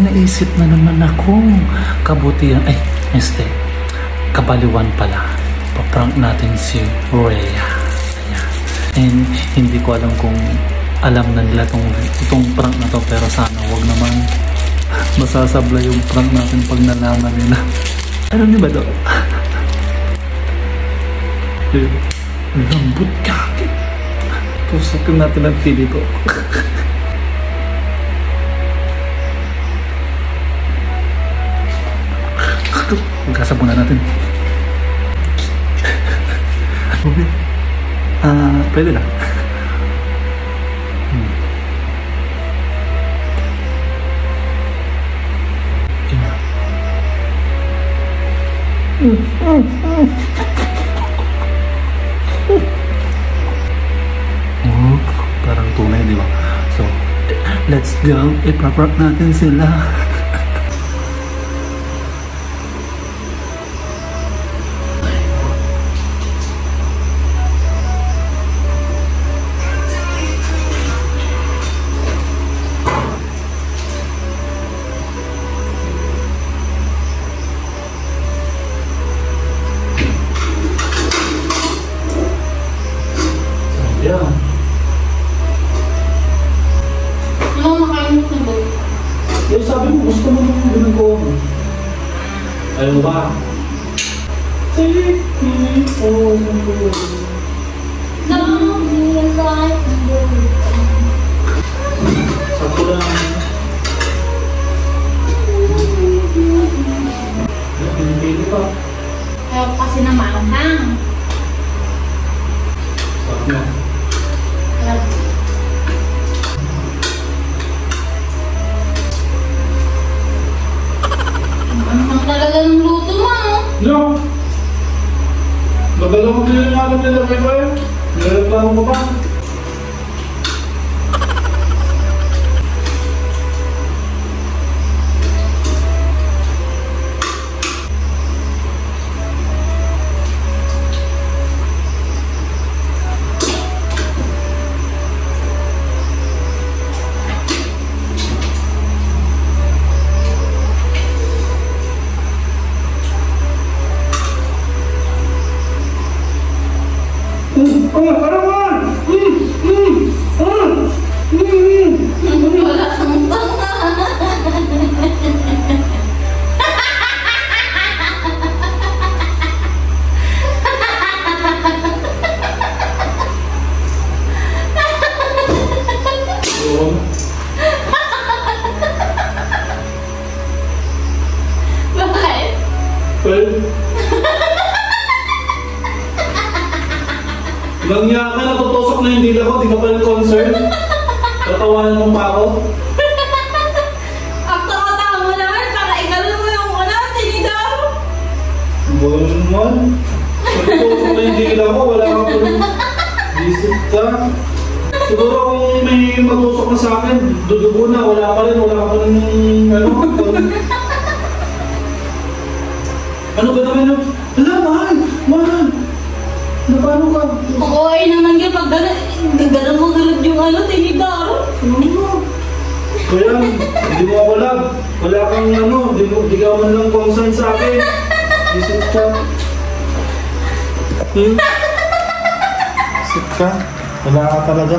nakaisip na naman ako. Kabutihan, ay, este, kabaliwan pala. Paprank natin si Rhea. Ayan. And hindi ko alam kung alam na nila tong, itong prank na to pero sana wag naman masasabla yung prank natin pag nalaman nila. Alam niyo ba to? Lambot kaki. Tusakin natin ang pili ko. Magkasabon na natin. Okay. Ah, pwede na. Hmm. Okay na. Oh, parang tunay, di ba? So, let's go. Ipaprank natin sila. เอว่า Take me over น้องมีลายเป็นดวงขอบคุณนะปีหรือเปล่เราพอซื้น้ำมาของห้างสองนะเรา no? Mo din yung alam nila kay Bayo. Nireklamo mo pa. Langya ka, natutusok na yung dila ko, di ka pa rin concerned. Tatawanan mo pa ako. Akto ka tama naman para igalon mo yung ano, tinidaw. Boy naman. Natutusok na yung dila ko, wala ka pa rin. Visit ka. Siguro kung may matusok na sa akin, dudugo na, wala pa rin, wala pa rin, ano Na paano ka? Okay naman yun pag gano'n, gano'n mo gano'n yung ano, tinidaw. Ano? Kaya, hindi mo ako love. Wala kang ano, di, mo, di ka man lang concern sa akin. Visit ka. Hmm? Visit ka? Wala ka talaga.